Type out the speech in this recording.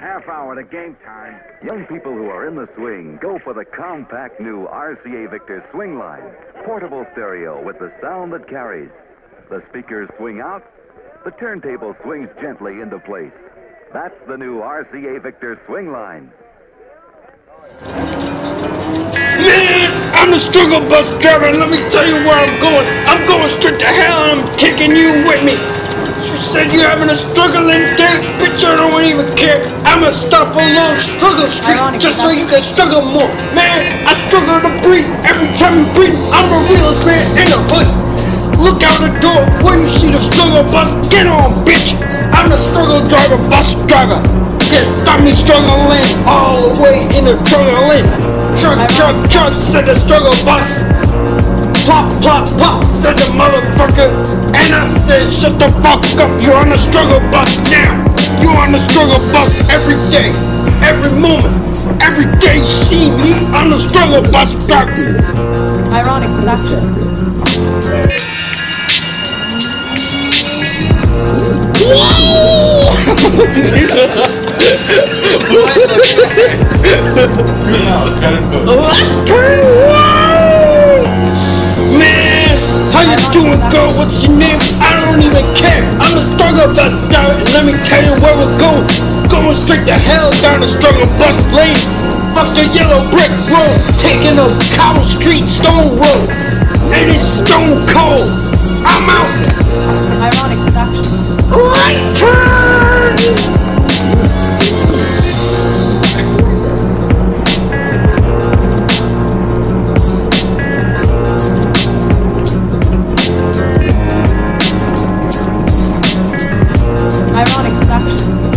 Half hour to game time. Young people who are in the swing go for the compact new RCA Victor Swing Line. Portable stereo with the sound that carries. The speakers swing out, the turntable swings gently into place. That's the new RCA Victor Swing Line. Man, I'm the struggle bus driver, and let me tell you where I'm going. I'm going straight to hell, and I'm taking you with me. Said you're having a struggling day, bitch, I don't even care. I'ma stop along struggle street just so you can struggle more. Man, I struggle to breathe every time you breathe. I'm a realest man in the hood. Look out the door where you see the struggle bus. Get on, bitch. I'm the struggle driver, bus driver. Can't stop me struggling all the way in the struggling. Truck, truck, truck, said the struggle bus. Plop, plop, plop, said the motherfucker. And I said, shut the fuck up. You're on the struggle bus now. You're on the struggle bus every day, every moment. Every day see me on the struggle bus driver. Ironic production. Man, girl? What's your name? I don't even care. I'm the struggle bus driver, and let me tell you where we're going. Going straight to hell down the struggle bus lane. Fuck the yellow brick road, taking a Cobble Street Stone Road, and it's stone cold. I'm out. Ironic production. Right turn. Action.